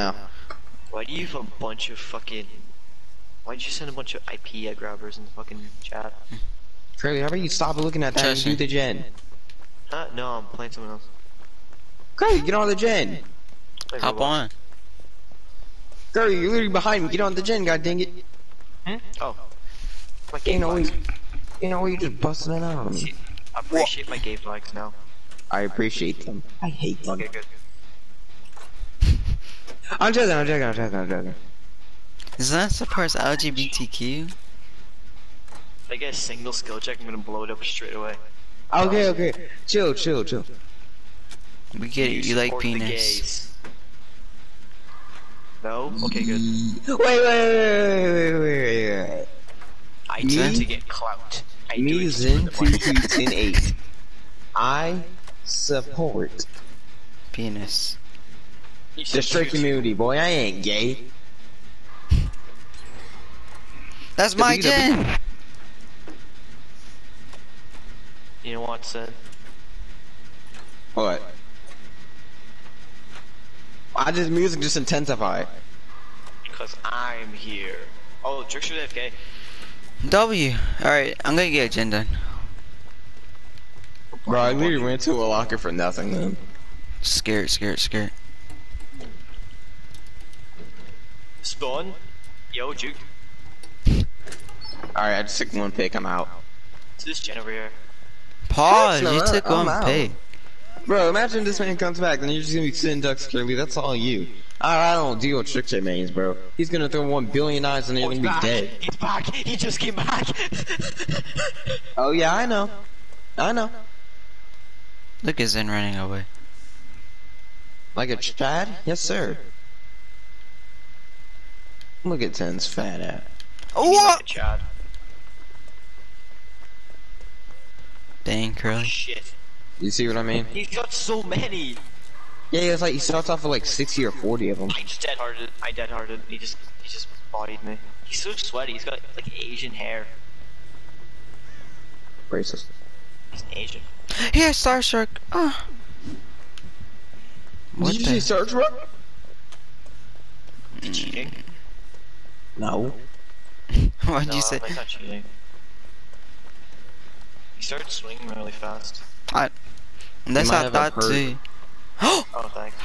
now. Why do you have a bunch of fucking? Why'd you send a bunch of IP grabbers in the fucking chat? Curly, how about you stop looking at that and do the gen? Huh? No, I'm playing someone else. Curly, get on the gen. Wait, Hop what? on. Curly, you're literally behind me. Get on the gen, god dang it. Hmm? Oh. My You game know, flags. you, you know, you just busting it out on me. I appreciate my game flags now. I appreciate them. I hate them. Okay, good. I'm joking, I'm joking, I'm joking, I'm joking. Is that supports LGBTQ? If I get a single skill check, I'm gonna blow it up straight away. Okay, okay. Chill, chill, chill. We get it. You like penis. No? Okay, good. Wait, wait, wait, wait, wait, wait, wait. I Me? tend to get clout. I do Me it Zen for the money. 2288. I support Penis. The said straight community, boy. I ain't gay. That's my WWE. gen. You know what, Zen? What? I just music just intensify. Because I'm here. Oh, Trickster AFK. W. Alright, I'm gonna get a gen done. Bro, I literally went to a locker for nothing then. Scared, scared, scared. Spawn. Yo, Juke. Alright, I just took one pick, I'm out. To this gen over here. Pause. No, you took I'm one out. pay. Bro, imagine this man comes back, then you're just gonna be sitting ducks curly, that's all you. I, I don't deal with trick shit mains, bro. He's gonna throw one billion eyes and you're Oh, gonna be back. dead. He's back. He just came back. Oh yeah, I know. I know. Look at Zen running away. Like a Chad? Yes, sir. Look at Ten's fat ass. Oh, what? Chad. Dang, Curly. Shit. You see what I mean? He's got so many. Yeah, it's like he starts off with like 60 or 40 of them. I just dead hearted. I dead hearted. He just he just bodied me. He's so sweaty. He's got like Asian hair. Racist. He's Asian. Here, Starstruck. Ah. What Did you the? see Search Rock? Is cheating? No. What'd no, you say? That's not cheating. He started swinging really fast. That's how I have a thought too. Oh, thanks.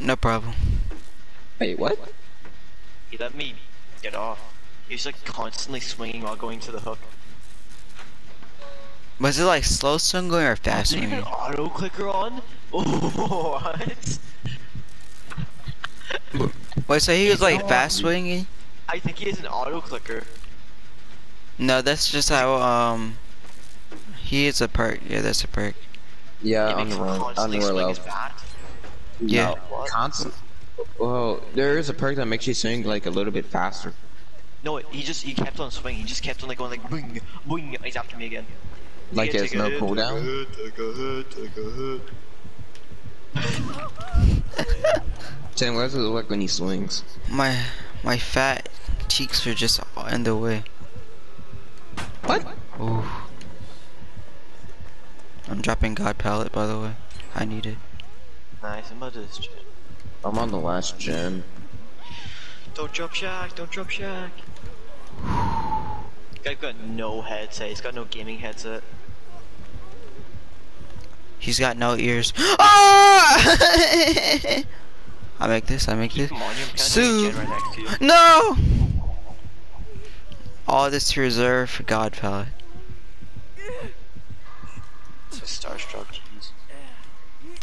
no problem. Wait, what? He let me get off. He was like constantly swinging while going to the hook. Was it like slow swing or fast Is there even swing? an auto clicker on? what? Wait, so he was like fast swinging? I think he has an auto clicker. No, that's just how um. He is a perk. Yeah, that's a perk. Yeah, on makes the him wrong, on the swing his bat. Yeah. No, constant. Well, there is a perk that makes you swing like a little bit faster. No, he just he kept on swinging. He just kept on like going like boing, boing. He's after me again. Like Yeah, there's take no a hit, cooldown. Take a hit, take a hit, Sam, what does it look like when he swings? My my fat cheeks are just in the way. What? Ooh. I'm dropping God pallet by the way. I need it. Nice, I'm about this shit. I'm on the last gen. Don't drop Shaq, don't drop Shaq. Guy's got no headset, he's got no gaming headset. He's got no ears. Ah! I make this. I make this. On, you're Sue. right next to you. No. All this to reserve for God pallet. It's starstruck, jeez.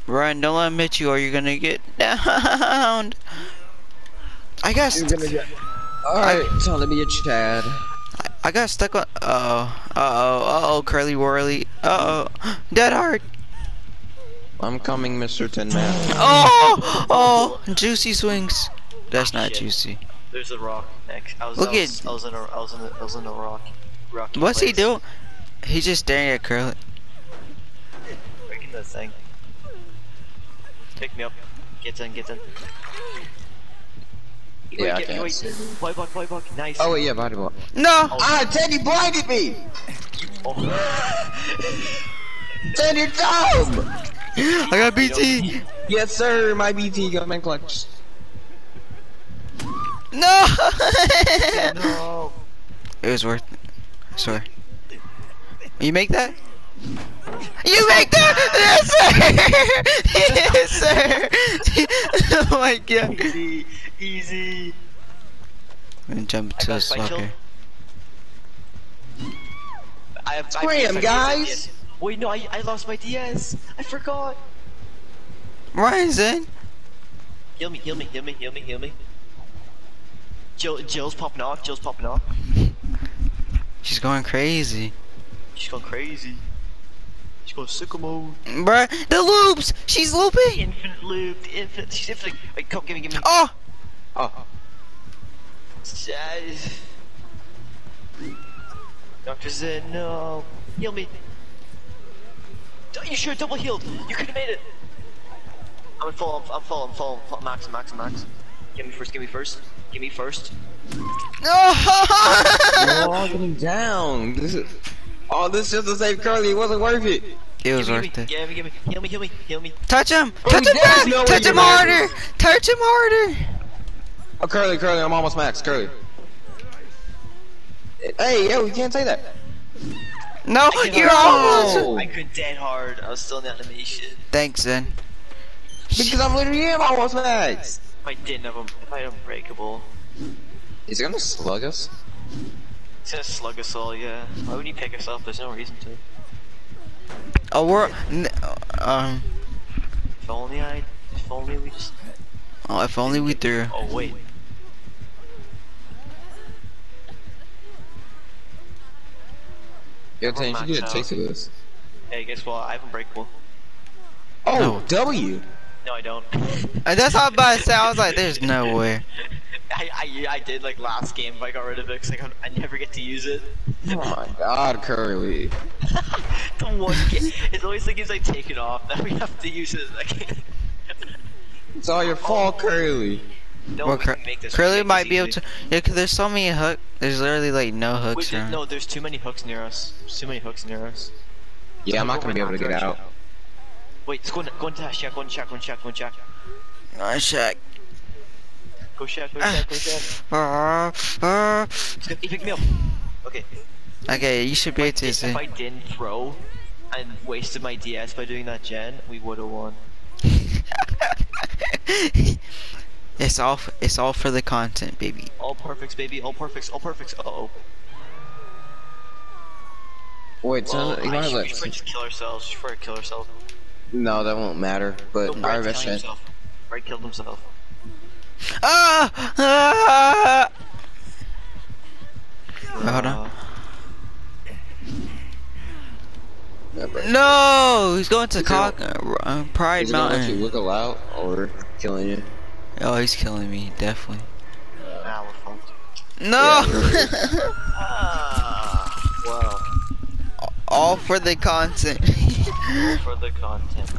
Run! Don't let him hit you, or you're gonna get downed. I got st- gonna get. Alright, time to be a Chad. I got stuck on. Uh oh. Uh oh. Uh oh. Curly whirly. Uh oh. Dead hard. I'm coming, Mr. Ten Man. Oh. Oh. Juicy swings. That's not juicy. There's a rock next. I was, Look I was, at- I was in a, I was in a, I was in a rock. Rocky What's he doing? He's just staring at Curly. Breaking the thing. Pick me up. Get in, get in. Wait, Yeah, I get, can't wait. see. Boy, buck, boy. Nice. Oh wait, yeah, body block. No. Ah, Teddy blinded me! Oh. Ted, you're dumb! I got BT. Yes, sir, my BT got my clutch. No! no. It was worth it. I swear. You make that? You make that! Yes, sir! yes, sir! oh my god. Easy, easy. I'm gonna jump to the a spike soccer. I have. I Scram, have- I have guys. Wait, no, I, I lost my DS. I forgot. Ryan Zen. Heal me, heal me, heal me, heal me, heal me. Jill, Jill's popping off. Jill's popping off. She's going crazy. She's going crazy. She's going sicko mode. Bruh, the loops! She's looping! Infinite loop, infinite. She's infinite. Wait, come, give me, give me. Oh! Oh, Doctor Zen, no. Heal me. You should have double healed. You could have made it. I'm full, I'm, I'm full, I'm full, I'm full. Max, max, max. Give me first, give me first. Give me first. No! you're logging him down. This is. Oh, this just to save Curly. It wasn't worth it. it was give me, worth give me, it. Yeah, give me, heal me, heal me, heal me. Touch him! Oh, Touch him back! know Touch him you're harder! Touch him harder! Oh, Curly, Curly, I'm almost max. Curly. Hey, yo, you can't say that. No, I you're couldn't- almost. I could dead hard. I was still in the animation. Thanks, Zen. Because I'm literally am almost max. If I didn't have him, if I had unbreakable, Is he gonna slug us? he's gonna slug us all. Yeah. Why would he pick us up? There's no reason to. Oh, we're. n- Um. If only I, if only we just. Oh, if only we threw. Oh wait. Yo, Tan, you get a out. taste of this. Hey, guess what? I have unbreakable. Oh, No. W. No, I don't. Uh, That's about to say. I was like, there's no way. I, I I did like last game, but I got rid of it because I, I never get to use it. Oh my God, Curly. the one game, it's always like I take it off. Now we have to use it again. It's all your fault, Curly. no, Well, we make this. Curly might make be able to. Yeah, cause there's so many hooks. There's literally like no hooks Wait, no, there's too many hooks near us. There's too many hooks near us. Yeah, I'm not gonna be able to get out. Wait, let's go in, go into that shack, go in shack, go in shack, go in shack. Oh, Shaq. Go shack, go Ah. shack, go shack. Uh, uh. He picked me up. Okay. Okay, you should be able to If. I didn't throw and wasted my DS by doing that gen, we would have won. it's all. It's all for the content, baby. All perfects, baby. All perfects. All perfects. Uh oh. Wait, so Well, you I might we should just kill ourselves. We should probably kill ourselves. No, that won't matter. But No, our best himself. Brad killed himself. Ah! ah! Wait, hold on. Uh, Yeah, No, he's going to cock, uh, uh, Pride it gonna let you wiggle out or killing you? Oh, he's killing me, definitely. Nah, we're fucked. No! Ah, well, all for the content. For the content.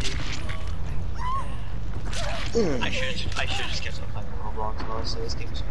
Mm. I should I should just kept on playing Roblox honestly. This game's.